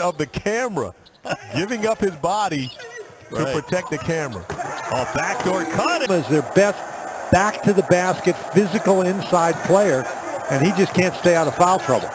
of the camera, giving up his body right. to protect the camera. A backdoor cut. Is their best back to the basket, physical inside player, and he just can't stay out of foul trouble.